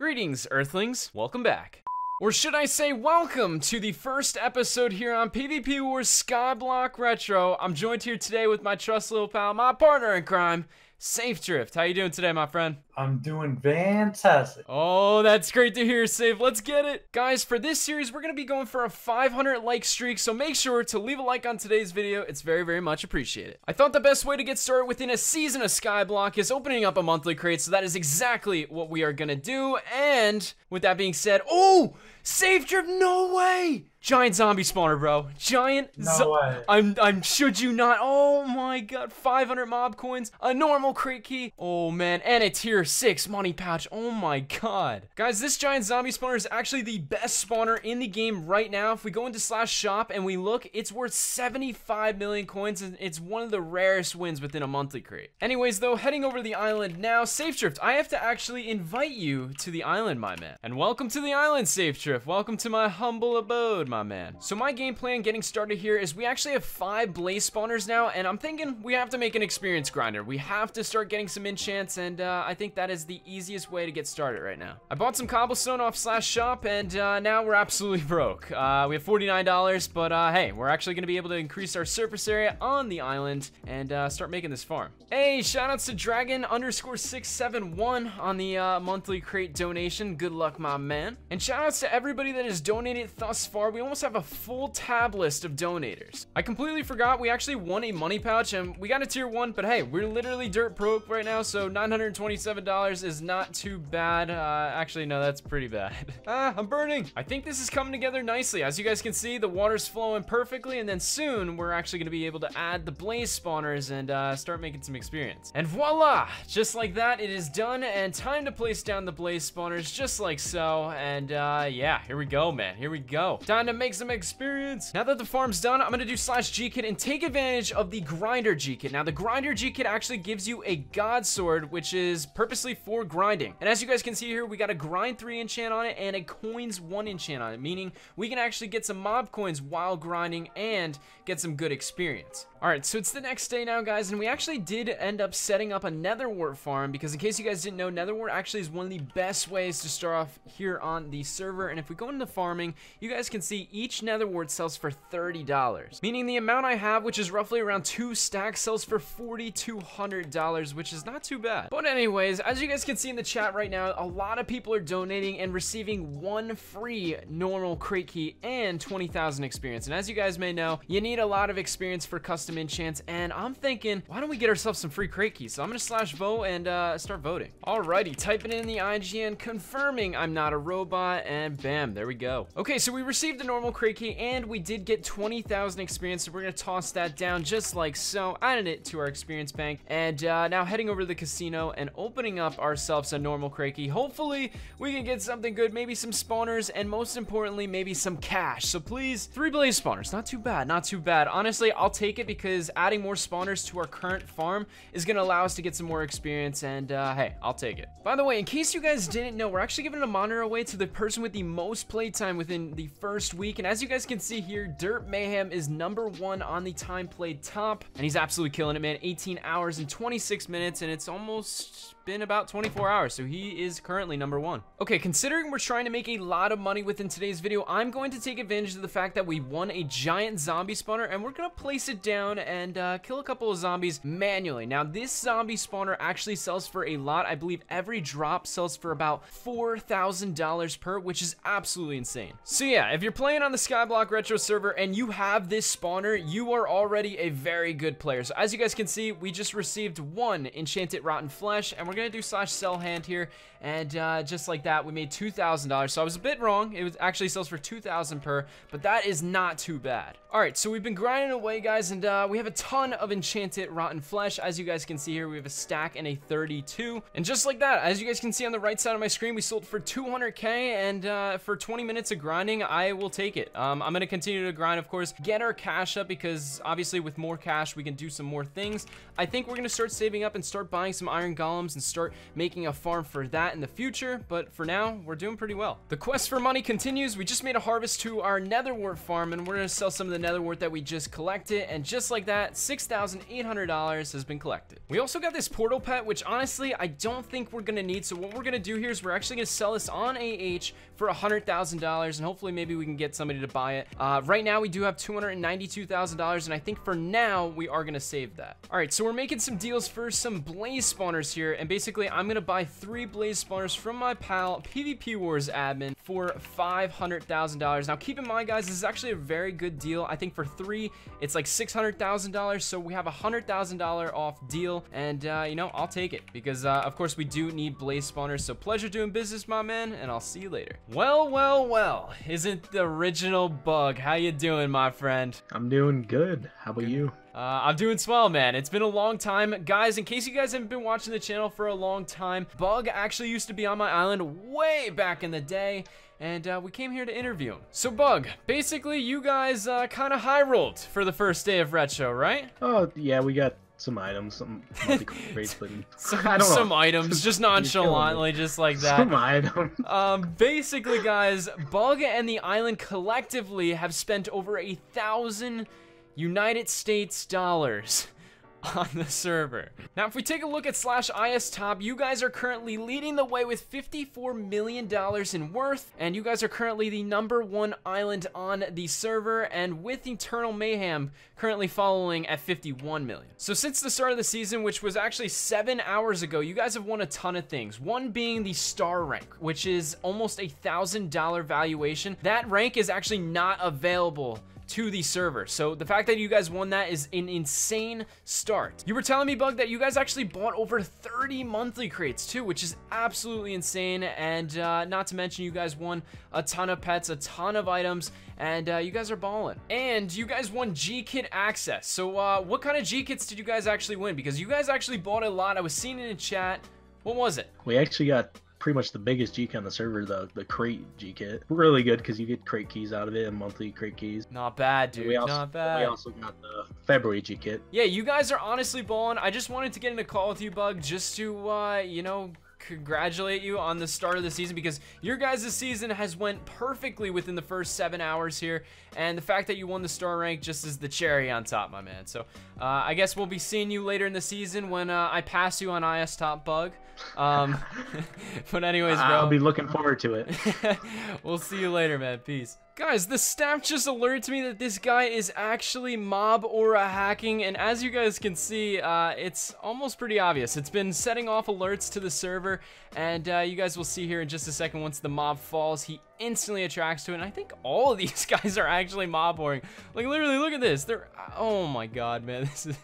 Greetings, Earthlings. Welcome back. Or should I say, welcome to the first episode here on PvP Wars Skyblock Retro. I'm joined here today with my trusty little pal, my partner in crime, SafeDrift. How you doing today, my friend? I'm doing fantastic. Oh, that's great to hear, Safe. Let's get it. Guys, for this series, we're going to be going for a 500 like streak, so make sure to leave a like on today's video. It's very, very much appreciated. I thought the best way to get started within a season of Skyblock is opening up a monthly crate, so that is exactly what we are going to do. And with that being said, oh, SafeDrift, no way! Giant zombie spawner, bro. Giant. No way. I'm. I'm. Should you not? Oh my god. 500 mob coins, a normal crate key. Oh man, and a tier six money pouch. Oh my god, guys. This giant zombie spawner is actually the best spawner in the game right now. If we go into slash shop and we look, it's worth 75 million coins, and it's one of the rarest wins within a monthly crate. Anyways, though, heading over to the island now. SafeDrift. I have to actually invite you to the island, my man. And welcome to the island, SafeDrift. Welcome to my humble abode, my man. So my game plan getting started here is we actually have five blaze spawners now, and I'm thinking we have to make an experience grinder. We have to start getting some enchants, and uh, I think that is the easiest way to get started right now. I bought some cobblestone off slash shop, and uh, now we're absolutely broke. Uh, we have $49, but uh, hey, we're actually gonna be able to increase our surface area on the island and uh, start making this farm. Hey, shoutouts to Dragon underscore 671 on the uh, monthly crate donation. Good luck, my man. And shoutouts to everybody that has donated thus far. We almost have a full tab list of donators. I completely forgot we actually won a money pouch and we got a tier one, but hey, we're literally dirt broke right now, so $927 is not too bad. Uh, actually, no, that's pretty bad. ah, I'm burning. I think this is coming together nicely. As you guys can see, the water's flowing perfectly, and then soon we're actually gonna be able to add the blaze spawners and uh, start making some experience. And voila, just like that, it is done, and time to place down the blaze spawners just like so. And uh, yeah, here we go, man. Here we go. Time to make some experience. Now that the farm's done, I'm gonna do slash G kit and take advantage of the grinder G kit. Now the grinder G kit actually gives you a god sword, which is purposely for grinding. And as you guys can see here, we got a grind three enchant on it and a coins one enchant on it, meaning we can actually get some mob coins while grinding and get some good experience. All right, so it's the next day now, guys, and we actually did end up setting up a nether wart farm because in case you guys didn't know, nether wart actually is one of the best ways to start off here on the server. And if we go into farming, you guys can see each nether wart sells for $30, meaning the amount I have, which is roughly around two stacks, sells for $4,200, which is not too bad. But anyways, as you guys can see in the chat right now, a lot of people are donating and receiving one free normal crate key and 20,000 experience. And as you guys may know, you need a lot of experience for custom enchants. And I'm thinking, why don't we get ourselves some free crate keys? So I'm gonna slash vote and uh, start voting. Alrighty, typing in the IGN, confirming I'm not a robot, and bam, there we go. Okay, so we received the normal crate key and we did get 20,000 experience. So we're gonna toss that down just like so. Added it to our experience bank. And uh, now heading over to the casino and opening up ourselves a normal crate key. Hopefully we can get something good, maybe some spawners, and most importantly, maybe some cash. So please, three blaze spawners, not too bad, not too bad. Honestly, I'll take it because adding more spawners to our current farm is gonna allow us to get some more experience, and uh, hey, I'll take it. By the way, in case you guys didn't know, we're actually giving a monitor away to the person with the most playtime within the first week, and as you guys can see here, Dirt Mayhem is number one on the time played top, and he's absolutely killing it, man. 18 hours and 26 minutes, and it's almost been about 24 hours, so he is currently number one. Okay, considering we're trying to make a lot of money within today's video, I'm going to take advantage of the fact that we won a giant zombie spawner, and we're gonna place it down and uh, kill a couple of zombies manually. Now, this zombie spawner actually sells for a lot. I believe every drop sells for about $4,000 per, which is absolutely insane. So yeah, if you're playing on the Skyblock Retro server and you have this spawner, you are already a very good player. So as you guys can see, we just received one Enchanted Rotten Flesh, and we're gonna do slash sell hand here, and uh, just like that, we made $2,000. So I was a bit wrong. It was actually sells for 2,000 per, but that is not too bad. All right, so we've been grinding away, guys, and uh, we have a ton of enchanted rotten flesh. As you guys can see here, we have a stack and a 32. And just like that, as you guys can see on the right side of my screen, we sold for 200k, and uh, for 20 minutes of grinding, I will take it. Um, I'm gonna continue to grind, of course, get our cash up because obviously with more cash, we can do some more things. I think we're gonna start saving up and start buying some iron golems and start making a farm for that in the future, but for now, we're doing pretty well. The quest for money continues. We just made a harvest to our netherwort farm, and we're gonna sell some of the netherwort that we just collected, and just like that, $6,800 has been collected. We also got this portal pet, which honestly, I don't think we're gonna need, so what we're gonna do here is we're actually gonna sell this on AH for $100,000, and hopefully maybe we can get somebody to buy it. Uh, right now, we do have $292,000, and I think for now, we are gonna save that. All right, so we're making some deals for some blaze spawners here, and basically, I'm gonna buy three blaze spawners from my pal, PvP Wars admin, for $500,000. Now, keep in mind, guys, this is actually a very good deal. I think for three, it's like $600,000, so we have a $100,000 off deal, and, uh, you know, I'll take it, because, uh, of course, we do need blaze spawners, so pleasure doing business, my man, and I'll see you later. Well, well, well, isn't the original Bug? How you doing, my friend? I'm doing good. How about you? Uh, I'm doing swell, man. It's been a long time. Guys, in case you guys haven't been watching the channel for a long time, Bug actually used to be on my island way back in the day, and uh, we came here to interview him. So, Bug, basically, you guys uh, kind of high rolled for the first day of Retro, right? Oh, yeah, we got some items, some some, some items, just nonchalantly, just like that. Some items. Um, basically, guys, Bug and the island collectively have spent over a thousand United States dollars on the server. Now, if we take a look at slash IS top, you guys are currently leading the way with $54 million in worth, and you guys are currently the number one island on the server, and with Eternal Mayhem currently following at 51 million. So since the start of the season, which was actually seven hours ago, you guys have won a ton of things. One being the star rank, which is almost a thousand dollar valuation. That rank is actually not available to the server. So the fact that you guys won that is an insane start. You were telling me, Bug, that you guys actually bought over 30 monthly crates too, which is absolutely insane. And uh, not to mention you guys won a ton of pets, a ton of items, and uh, you guys are balling. And you guys won G-Kit access. So uh, what kind of G-Kits did you guys actually win? Because you guys actually bought a lot. I was seeing it in chat. What was it? We actually got pretty much the biggest G on the server, the the crate G kit. Really good because you get crate keys out of it and monthly crate keys. Not bad, dude. We also, Not bad. We also got the February G kit. Yeah, you guys are honestly balling. I just wanted to get in a call with you, Bug, just to uh, you know congratulate you on the start of the season because your guys' season has went perfectly within the first seven hours here and the fact that you won the star rank just is the cherry on top my man so uh, I guess we'll be seeing you later in the season when uh, I pass you on IS top bug. Um, but anyways bro. I'll be looking forward to it. We'll see you later man. Peace. Guys, the staff just alerted me that this guy is actually mob aura hacking, and as you guys can see, uh, it's almost pretty obvious. It's been setting off alerts to the server, and uh, you guys will see here in just a second once the mob falls, he instantly attracts to it, and I think all of these guys are actually mob boring. Like, literally, look at this. They're, oh my god, man, this is...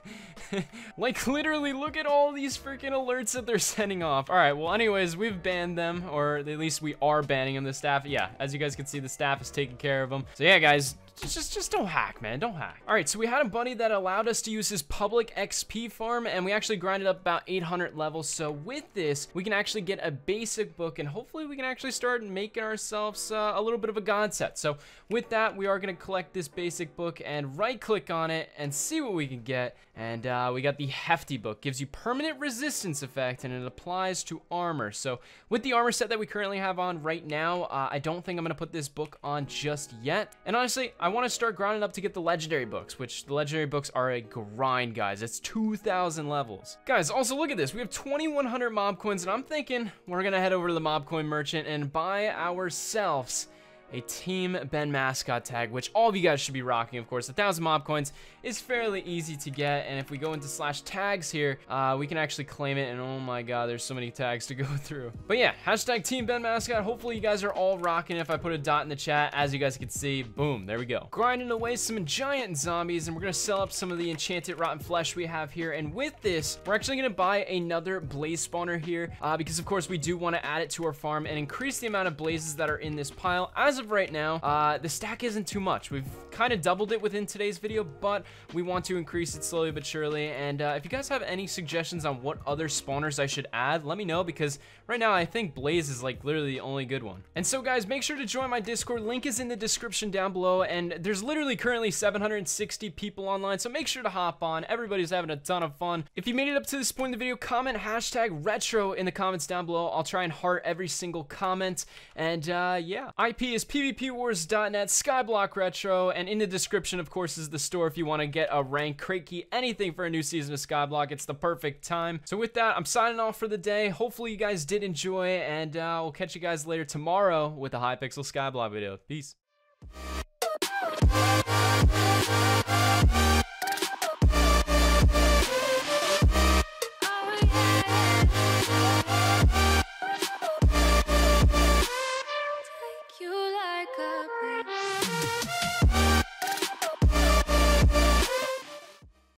like, literally, look at all these freaking alerts that they're sending off. All right, well, anyways, we've banned them, or at least we are banning them. The staff, yeah, as you guys can see, the staff is taking care of them. So yeah, guys, just, just, just don't hack, man. Don't hack. All right, so we had a buddy that allowed us to use his public XP farm, and we actually grinded up about 800 levels. So with this, we can actually get a basic book, and hopefully we can actually start making ourselves uh, a little bit of a god set. So with that, we are going to collect this basic book and right-click on it and see what we can get. And uh, we got the hefty book. Gives you permanent resistance effect, and it applies to armor. So with the armor set that we currently have on right now, uh, I don't think I'm going to put this book on just yet. And honestly, I want to start grinding up to get the legendary books, which the legendary books are a grind, guys. It's 2,000 levels. Guys, also look at this. We have 2,100 mob coins, and I'm thinking we're going to head over to the mob coin merchant and buy ourselves a Team BenMascott tag, which all of you guys should be rocking, of course. A thousand mob coins is fairly easy to get, and if we go into slash tags here, uh, we can actually claim it, and oh my god, there's so many tags to go through. But yeah, hashtag Team BenMascott. Hopefully you guys are all rocking. If I put a dot in the chat, as you guys can see, boom, there we go. Grinding away some giant zombies, and we're gonna sell up some of the enchanted rotten flesh we have here, and with this, we're actually gonna buy another blaze spawner here, uh, because of course we do want to add it to our farm and increase the amount of blazes that are in this pile. As of of right now, uh, the stack isn't too much. We've kind of doubled it within today's video, but we want to increase it slowly but surely. And uh, if you guys have any suggestions on what other spawners I should add, let me know because right now I think Blaze is like literally the only good one. And so guys, make sure to join my Discord. Link is in the description down below. And there's literally currently 760 people online, so make sure to hop on. Everybody's having a ton of fun. If you made it up to this point in the video, comment hashtag retro in the comments down below. I'll try and heart every single comment. And uh, yeah, IP is pvpwars.net, Skyblock Retro, and in the description, of course, is the store if you want to get a rank, crate key, anything for a new season of Skyblock. It's the perfect time. So with that, I'm signing off for the day. Hopefully you guys did enjoy, and uh, we'll catch you guys later tomorrow with a Hypixel Skyblock video. Peace.